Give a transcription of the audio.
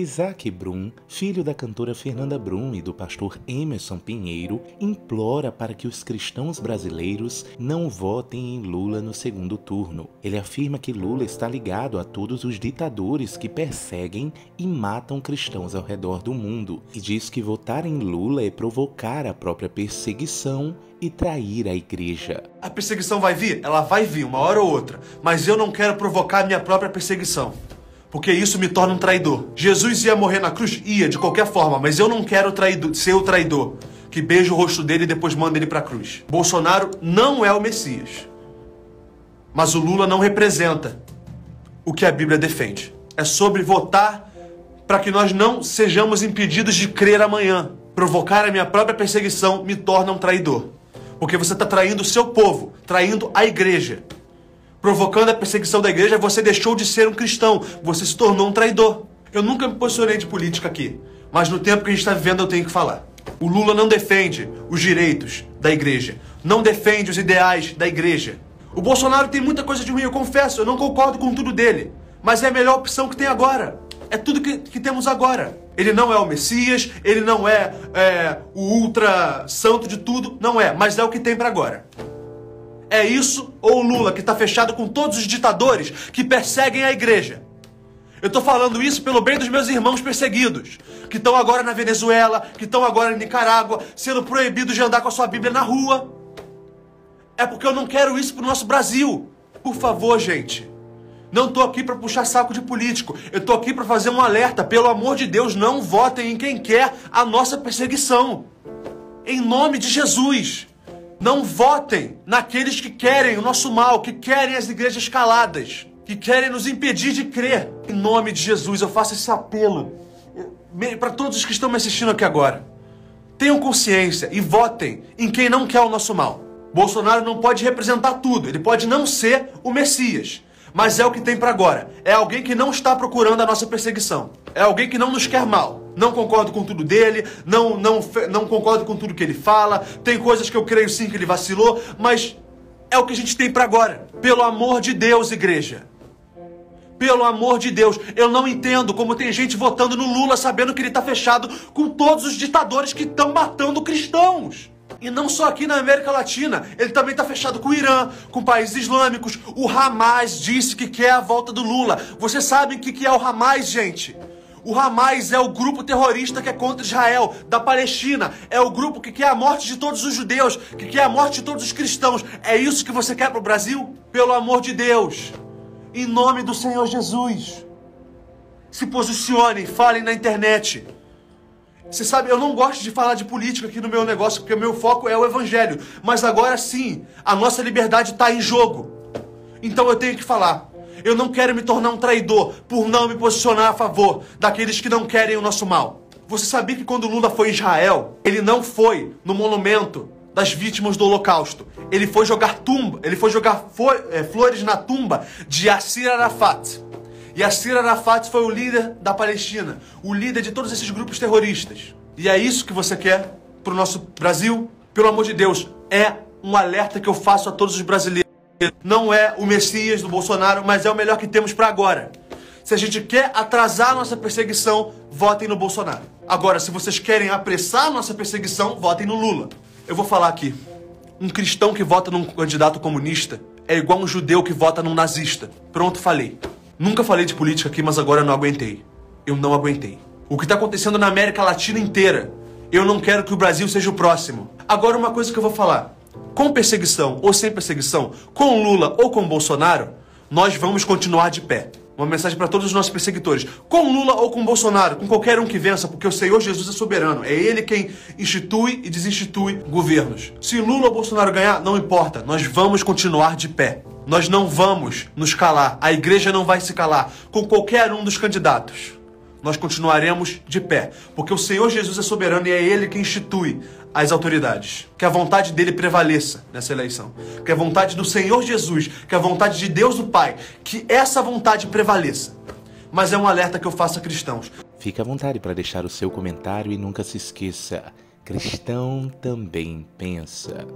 Isaac Brum, filho da cantora Fernanda Brum e do pastor Emerson Pinheiro, implora para que os cristãos brasileiros não votem em Lula no segundo turno. Ele afirma que Lula está ligado a todos os ditadores que perseguem e matam cristãos ao redor do mundo e diz que votar em Lula é provocar a própria perseguição e trair a igreja. A perseguição vai vir? Ela vai vir uma hora ou outra, mas eu não quero provocar a minha própria perseguição porque isso me torna um traidor. Jesus ia morrer na cruz? Ia, de qualquer forma, mas eu não quero ser o traidor que beija o rosto dele e depois manda ele para a cruz. Bolsonaro não é o Messias. Mas o Lula não representa o que a Bíblia defende. É sobre votar para que nós não sejamos impedidos de crer amanhã. Provocar a minha própria perseguição me torna um traidor. Porque você está traindo o seu povo, traindo a igreja provocando a perseguição da igreja, você deixou de ser um cristão, você se tornou um traidor. Eu nunca me posicionei de política aqui, mas no tempo que a gente está vivendo eu tenho que falar. O Lula não defende os direitos da igreja, não defende os ideais da igreja. O Bolsonaro tem muita coisa de ruim, eu confesso, eu não concordo com tudo dele, mas é a melhor opção que tem agora. É tudo que, que temos agora. Ele não é o Messias, ele não é, é o ultra santo de tudo, não é, mas é o que tem para agora. É isso ou o Lula que está fechado com todos os ditadores que perseguem a igreja? Eu estou falando isso pelo bem dos meus irmãos perseguidos, que estão agora na Venezuela, que estão agora em Nicarágua, sendo proibidos de andar com a sua Bíblia na rua. É porque eu não quero isso para o nosso Brasil. Por favor, gente. Não estou aqui para puxar saco de político. Eu estou aqui para fazer um alerta. Pelo amor de Deus, não votem em quem quer a nossa perseguição. Em nome de Jesus. Não votem naqueles que querem o nosso mal, que querem as igrejas caladas, que querem nos impedir de crer. Em nome de Jesus, eu faço esse apelo para todos os que estão me assistindo aqui agora. Tenham consciência e votem em quem não quer o nosso mal. Bolsonaro não pode representar tudo, ele pode não ser o Messias, mas é o que tem para agora. É alguém que não está procurando a nossa perseguição. É alguém que não nos quer mal. Não concordo com tudo dele, não, não, não concordo com tudo que ele fala. Tem coisas que eu creio sim que ele vacilou, mas é o que a gente tem para agora. Pelo amor de Deus, igreja. Pelo amor de Deus, eu não entendo como tem gente votando no Lula sabendo que ele está fechado com todos os ditadores que estão matando cristãos. E não só aqui na América Latina, ele também está fechado com o Irã, com países islâmicos. O Hamas disse que quer a volta do Lula. Vocês sabem o que, que é o Hamas, gente? O Hamas é o grupo terrorista que é contra Israel, da Palestina. É o grupo que quer a morte de todos os judeus, que quer a morte de todos os cristãos. É isso que você quer para o Brasil? Pelo amor de Deus. Em nome do Senhor Jesus. Se posicionem, falem na internet. Você sabe, eu não gosto de falar de política aqui no meu negócio, porque o meu foco é o evangelho. Mas agora sim, a nossa liberdade está em jogo. Então eu tenho que falar. Eu não quero me tornar um traidor por não me posicionar a favor daqueles que não querem o nosso mal. Você sabia que quando Lula foi em Israel, ele não foi no monumento das vítimas do Holocausto. Ele foi jogar tumba, ele foi jogar é, flores na tumba de Yasser Arafat. Yasser Arafat foi o líder da Palestina, o líder de todos esses grupos terroristas. E é isso que você quer para o nosso Brasil? Pelo amor de Deus, é um alerta que eu faço a todos os brasileiros. Não é o Messias do Bolsonaro, mas é o melhor que temos para agora. Se a gente quer atrasar nossa perseguição, votem no Bolsonaro. Agora, se vocês querem apressar nossa perseguição, votem no Lula. Eu vou falar aqui. Um cristão que vota num candidato comunista é igual um judeu que vota num nazista. Pronto, falei. Nunca falei de política aqui, mas agora não aguentei. Eu não aguentei. O que está acontecendo na América Latina inteira. Eu não quero que o Brasil seja o próximo. Agora, uma coisa que eu vou falar: com perseguição ou sem perseguição, com Lula ou com Bolsonaro, nós vamos continuar de pé. Uma mensagem para todos os nossos perseguidores. Com Lula ou com Bolsonaro, com qualquer um que vença, porque o Senhor Jesus é soberano. É Ele quem institui e desinstitui governos. Se Lula ou Bolsonaro ganhar, não importa. Nós vamos continuar de pé. Nós não vamos nos calar. A igreja não vai se calar com qualquer um dos candidatos. Nós continuaremos de pé, porque o Senhor Jesus é soberano e é Ele que institui as autoridades. Que a vontade dele prevaleça nessa eleição. Que a vontade do Senhor Jesus, que a vontade de Deus o Pai, que essa vontade prevaleça. Mas é um alerta que eu faço a cristãos. Fique à vontade para deixar o seu comentário e nunca se esqueça: cristão também pensa.